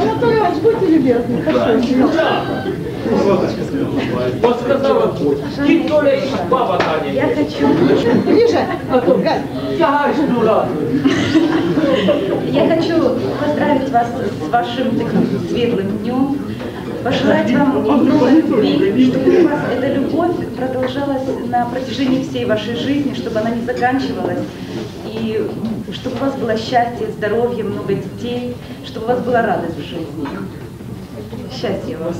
Анатолий Иванович, будьте любезны. Хорошо. Вот сказала, кит Толя и баба Таня. Я хочу. Тягаешь, дура. я хочу поздравить вас с вашим таким светлым днем, пожелать вам много любви, чтобы у вас эта любовь продолжалась на протяжении всей вашей жизни, чтобы она не заканчивалась, и чтобы у вас было счастье, здоровье, много детей, чтобы у вас была радость в жизни. Счастья вам.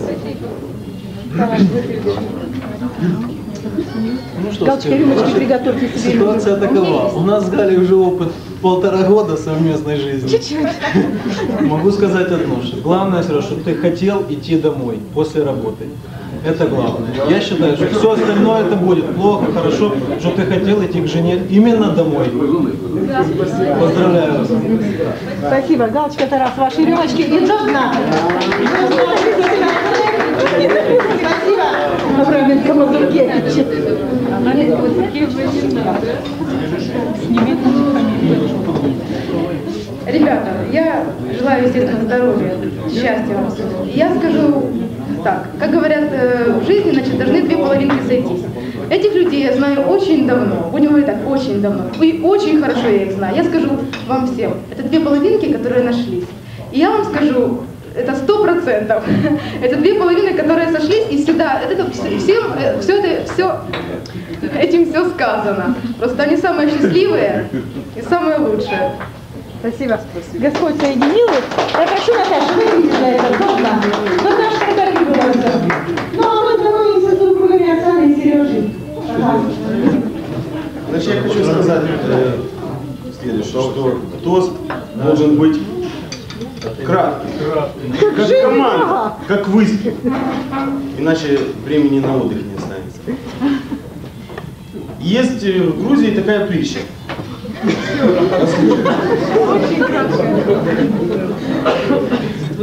Ну что Галочка, рюмочки приготовьте себе. Ситуация такова. У нас с Галей уже опыт полтора года совместной жизни. Чуть-чуть. Могу сказать одно, что главное, чтобы ты хотел идти домой после работы. Это главное. Я считаю, что все остальное это будет плохо, хорошо, что ты хотел идти к жене именно домой. Поздравляю вас. Спасибо. Галочка, Тарас, ваши рюмочки и до дна. Спасибо. Абраменко Мазуркевич. Ребята, я желаю, естественно, здоровья, счастья вам. Я скажу так, как говорят э, в жизни, значит, должны две половинки сойтись. Этих людей я знаю очень давно, будем говорить так, очень давно. И очень хорошо я их знаю. Я скажу вам всем, это две половинки, которые нашлись. И я вам скажу, это сто процентов. Это две половины, которые сошлись, и сюда, это вс- всем, все это, все, этим все сказано. Просто они самые счастливые и самые лучшие. Спасибо. Господь соединил их. Я прошу, Наташа, выйдите за это. Наташа, пожалуйста. Ну, а мы знакомимся с супругами Оксаны и Сережи. Пожалуйста. Значит, я хочу сказать э, следующее, что тост должен быть краткий, как команда, как выстрел. Иначе времени на отдых не останется. Есть э, в Грузии такая притча.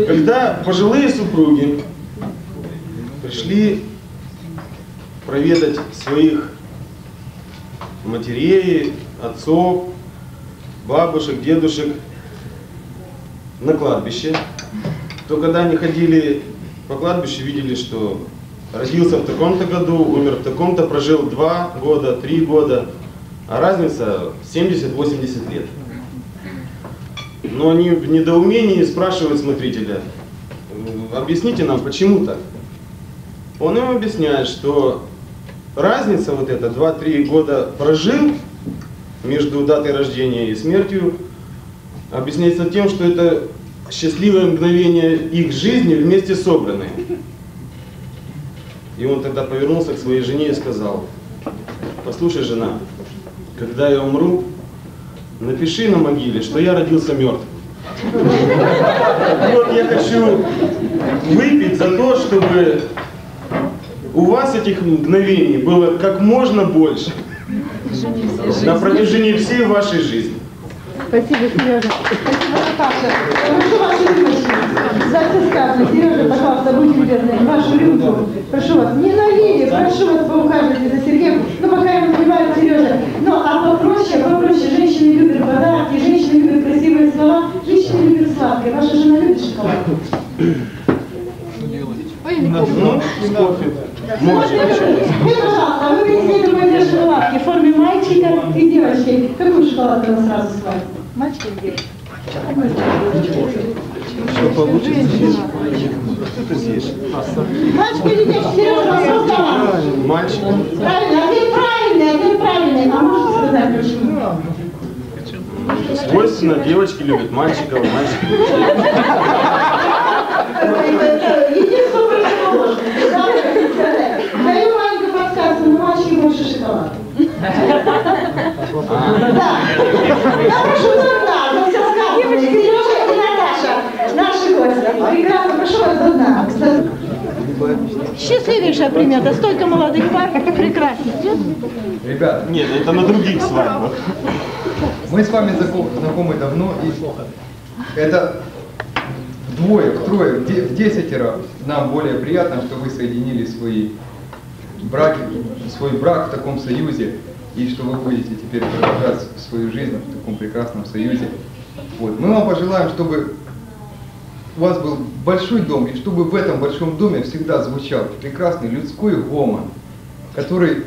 Когда пожилые супруги пришли проведать своих матерей, отцов, бабушек, дедушек на кладбище, то когда они ходили по кладбищу, видели, что родился в таком-то году, умер в таком-то, прожил два года, три года, а разница 70-80 лет. Но они в недоумении спрашивают смотрителя, «М, объясните нам, почему так? Он им объясняет, что разница вот эта, 2-3 года прожил между датой рождения и смертью, объясняется тем, что это счастливое мгновение их жизни вместе собранные. И он тогда повернулся к своей жене и сказал, послушай, жена, когда я умру, напиши на могиле, что я родился мертвым. И вот я хочу выпить за то, чтобы у вас этих мгновений было как можно больше на протяжении всей вашей жизни. Спасибо, Сережа. Спасибо, Наташа. Прошу ваши рюмочки. За все сказано. Сережа, пожалуйста, будьте любезны. Вашу рюмку. Прошу вас. Не налили. Прошу вас, поухаживайте за Сергеем. Ну, пока я наливаю Сережа. Ну, а попроще, попроще. Женщины любят подарки, женщины любят красивые слова, женщины любят сладкое. Ваша жена любит шоколад? Ну, с кофе. Можно. Вы, пожалуйста, вы принесли другой шоколадки в форме мальчика и девочки. Какую шоколадку вы сразу схватите? Мальчик или девочка? Что получится? Мальчик или девочка? Сережа, вопрос для вас. Мальчик. Правильно, ответ правильный, ответ правильный. А можете сказать почему? Свойственно, девочки любят мальчиков, мальчики. Единство противоположное. Да, Даю маленькую подсказку, но мальчики больше шоколада. Да. До дна, но все сказано. Сережа и Наташа, наши гости. Прекрасно, прошу вас до дна. Счастливейшая примета. Столько молодых пар прекрасных. Ребят, Нет, это на других свадьбах. мы с вами знакомы давно, и это в де- в десятеро нам более приятно, что вы соединили свои браки, свой брак в таком союзе, и что вы будете теперь продолжать свою жизнь в таком прекрасном союзе. Вот. Мы вам пожелаем, чтобы у вас был большой дом, и чтобы в этом большом доме всегда звучал прекрасный людской гомон, который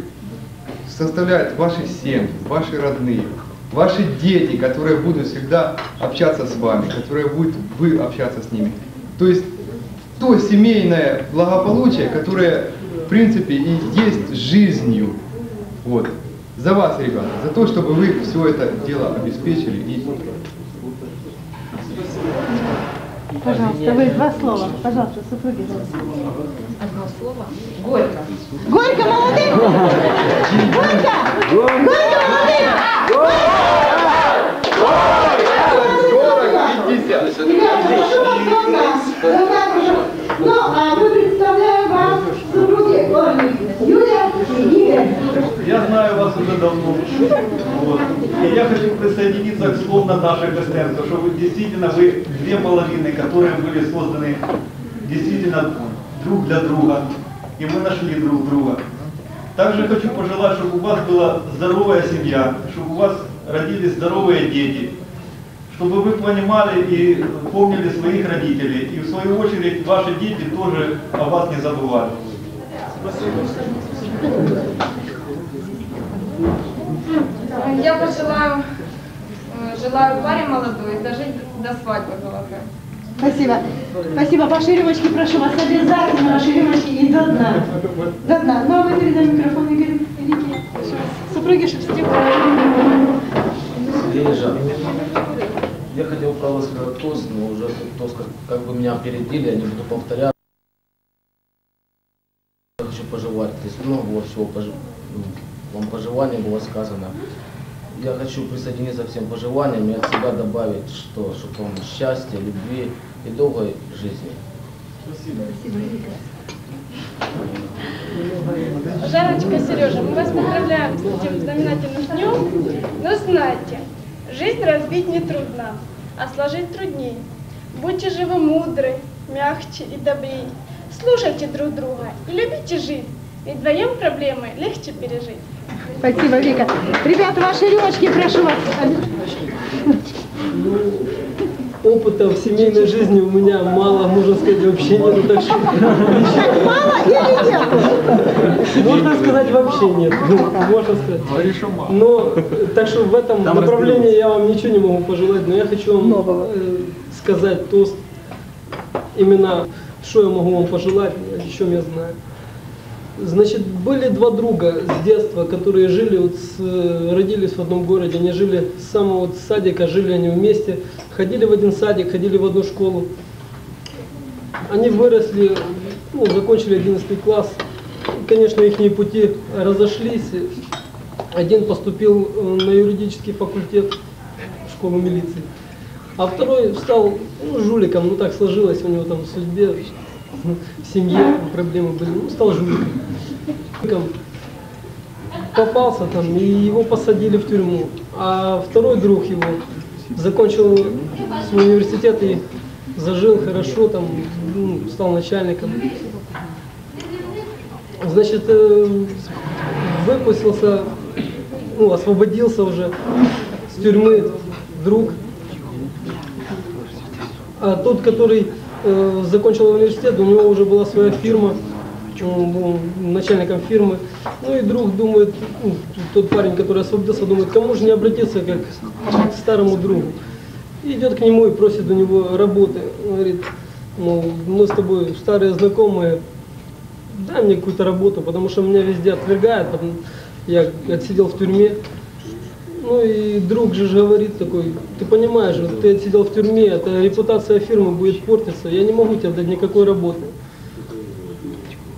составляет ваши семьи, ваши родные, ваши дети, которые будут всегда общаться с вами, которые будут вы общаться с ними. То есть то семейное благополучие, которое в принципе и есть жизнью. Вот. За вас, ребята, за то, чтобы вы все это дело обеспечили и Пожалуйста, вы два слова. Пожалуйста, супруги. Одно слово. Горько. Горько молодым! Горько! Горько молодым! Прошу вас до нас. До нас. Ну, а мы представляем вам супруги ой, Юлия и Игорь. Я знаю вас уже давно. Вот. И я хочу присоединиться к словам Наташи Костенко, что вы действительно вы две половины, которые были созданы действительно друг для друга. И мы нашли друг друга. Также хочу пожелать, чтобы у вас была здоровая семья, чтобы у вас родились здоровые дети, чтобы вы понимали и помнили своих родителей, и в свою очередь ваши дети тоже о вас не забывали. Я пожелаю, э, желаю паре молодой дожить до свадьбы золотой. Спасибо. Спасибо. Ваши рюмочки, прошу вас, обязательно ваши рюмочки и до дна. До дна. Ну, а мы передаем микрофон Игорю Великий. Вас. Супруги Шевстюк. Лежа. Я хотел провозгласить тост, но уже этот тост как, как бы меня опередили, я не буду повторять. Я хочу много всего пож- ну, вам пожеланий было сказано. Я хочу присоединиться к всем пожеланиям и от себя добавить, что, чтобы вам счастья, любви и долгой жизни. Жанночка, Сережа, мы вас поздравляем с этим знаменательным днем. Но знайте, жизнь разбить не трудно, а сложить трудней. Будьте же вы мудры, мягче и добрей. Слушайте друг друга и любите жизнь, ведь вдвоем проблемы легче пережить. Спасибо, Вика. Ребята, ваши рюмочки, прошу вас. Опыта в семейной жизни у меня мало, можно сказать, вообще нет. Так что Мало или нет? можно сказать вообще нет. Ну, можно сказать. Но так что в этом направлении я вам ничего не могу пожелать, но я хочу вам э, сказать тост. Именно что я могу вам пожелать, о чем я знаю. Значит, были два друга с детства, которые жили, вот с, э, родились в одном городе, они жили с самого вот садика, жили они вместе, ходили в один садик, ходили в одну школу. Они выросли, ну, закончили 11 класс. Конечно, их пути разошлись. Один поступил э, на юридический факультет в школу милиции, а второй стал ну, жуликом, ну так сложилось у него там в судьбе, в семье проблемы были, ну стал жуликом. Попался там, и его посадили в тюрьму. А второй друг его закончил свой университет и зажил хорошо, там, ну, стал начальником. Значит, э, выпустился, ну, освободился уже с тюрьмы друг. А тот, который э, закончил университет, у него уже была своя фирма, он был начальником фирмы. Ну и друг думает, ну, тот парень, который освободился, думает, кому же не обратиться, как к старому другу. Идет к нему и просит у него работы. Он говорит, мол, мы с тобой старые знакомые, дай мне какую-то работу, потому что меня везде отвергают, я отсидел в тюрьме. Ну и друг же говорит такой, ты понимаешь, вот ты отсидел в тюрьме, это репутация фирмы будет портиться, я не могу тебе дать никакой работы.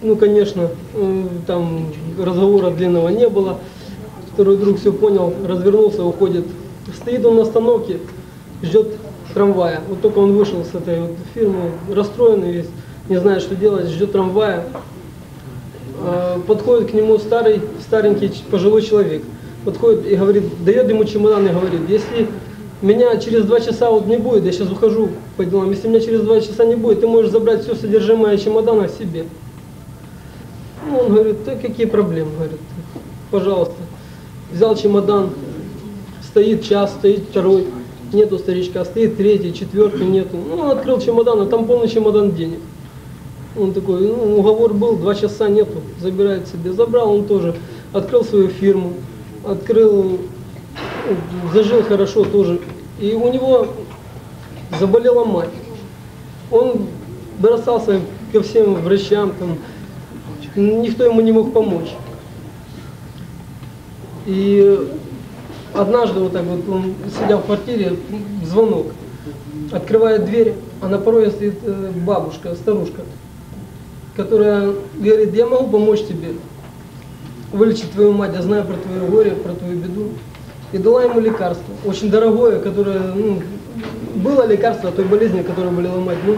Ну, конечно, э, там разговора длинного не было. Второй друг все понял, развернулся, уходит. Стоит он на остановке, ждет трамвая. Вот только он вышел с этой вот фирмы, расстроенный весь, не знает, что делать, ждет трамвая. Э, Подходит к нему старый, старенький пожилой человек. Подходит и говорит, дает ему чемодан и говорит, если меня через два часа вот не будет, я сейчас ухожу по делам, если меня через два часа не будет, ты можешь забрать все содержимое чемодана себе. Ну, он говорит, да какие проблемы, говорит, пожалуйста. Взял чемодан, стоит час, стоит второй, Нету старичка, стоит третий, четвертый, нету. Ну, он открыл чемодан, а там полный чемодан денег. Он такой, ну, уговор был, два часа нету, забирает себе. Забрал он тоже, открыл свою фирму, открыл, зажил хорошо тоже. И у него заболела мать. Он бросался ко всем врачам, там, никто ему не мог помочь. И однажды вот так вот он сидел в квартире, звонок, открывает дверь, а на пороге стоит э, бабушка, старушка, которая говорит, я могу помочь тебе вылечить твою мать, я знаю про твое горе, про твою беду. И дала ему лекарство, очень дорогое, которое, ну, было лекарство от той болезни, которая болела мать, ну,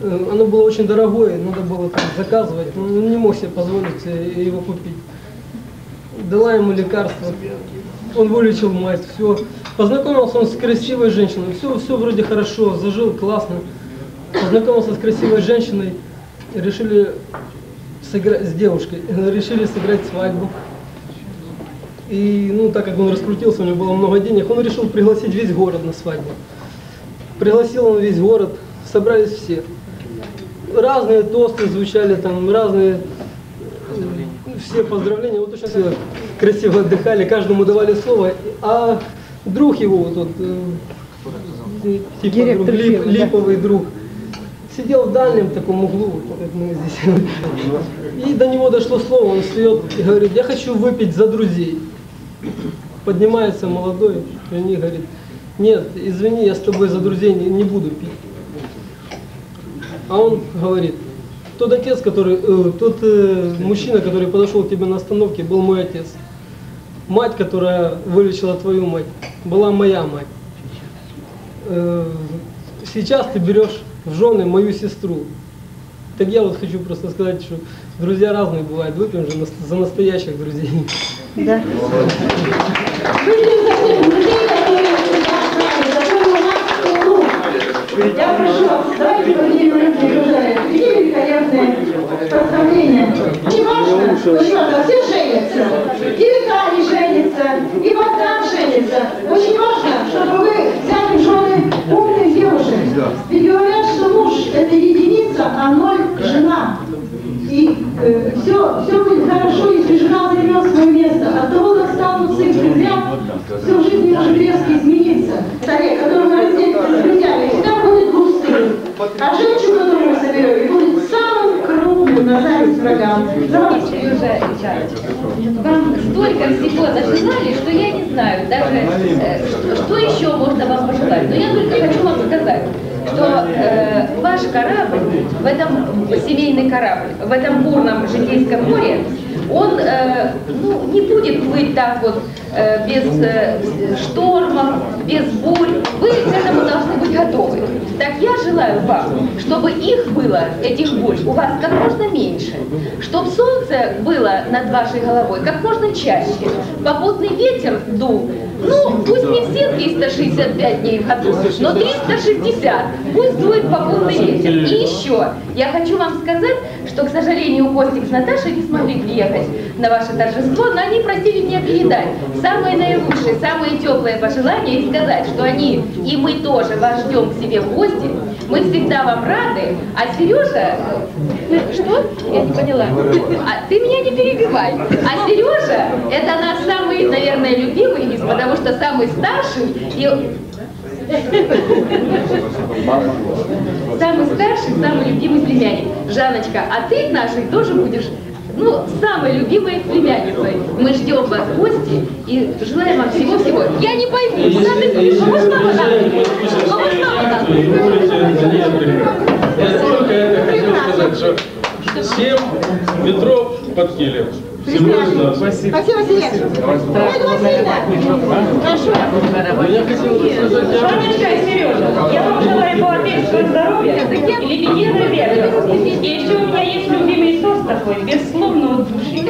э, оно было очень дорогое, надо было там заказывать, ну, не мог себе позволить э, его купить. Дала ему лекарство, он вылечил мать, все. Познакомился он с красивой женщиной, все, все вроде хорошо, зажил классно. Познакомился с красивой женщиной, решили сыграть с девушкой, решили сыграть свадьбу. И, ну, так как он раскрутился, у него было много денег, он решил пригласить весь город на свадьбу. Пригласил он весь город, собрались все. Разные тосты звучали, там разные э, все поздравления. Вот очень все красиво отдыхали, каждому давали слово. А друг его, вот, вот э, типа друг, Лип- да? липовый друг, сидел в дальнем таком углу, вот мы здесь. И до него дошло слово, он встает и говорит, я хочу выпить за друзей. Поднимается молодой, и они говорит, нет, извини, я с тобой за друзей не, не буду пить. А он говорит, тот отец, который, э, тот э, мужчина, который подошел к тебе на остановке, был мой отец. Мать, которая вылечила твою мать, была моя мать. Э, сейчас ты берешь в жены мою сестру. Так я вот хочу просто сказать, что друзья разные бывают. Выпьем же за настоящих друзей. Да. Я прошу вас, давайте и уважаем. Какие великолепные представления. Не важно, очень важно, все женятся. И Виталий женится, и Богдан женится. Очень важно, чтобы вы взяли в жены пожелать. Но я только хочу вам сказать, что э, ваш корабль, в этом семейный корабль, в этом бурном житейском море, он э, ну, не будет плыть так вот без э, штормов, без бурь. Вы к этому должны быть готовы. Так я желаю вам, чтобы их было, этих бурь, у вас как можно меньше. Чтобы солнце было над вашей головой как можно чаще. Попутный ветер дул. Ну, пусть не все 365 дней в году, но 360. Пусть дует попутный ветер. И еще, я хочу вам сказать, что, к сожалению, Костик с Наташей не смогли приехать на ваше торжество, но они просили меня передать самые наилучшие, самые теплые пожелания и сказать, что они и мы тоже вас ждем к себе в гости. Мы всегда вам рады. А Сережа... Что? Я не поняла. А ты меня не перебивай. А Сережа, это наш самый, наверное, любимый из, потому что самый старший и Самый старший, самый любимый племянник. Жанночка, а ты нашей тоже будешь, ну, самой любимой племянницей. Мы ждем вас в гости и желаем вам всего-всего. Я не пойму, куда ты спишь? А вот мама там. А вот мама там. Я только это хотел сказать, что 7 метров под килем. Серьезно, спасибо. Максим Васильевич, Ольга Васильевна, прошу. Я хотел бы сказать, Сережа, я вам желаю богатейшего здоровья и лебединой веры. И еще у меня есть любимый тост такой, без слов, но от души.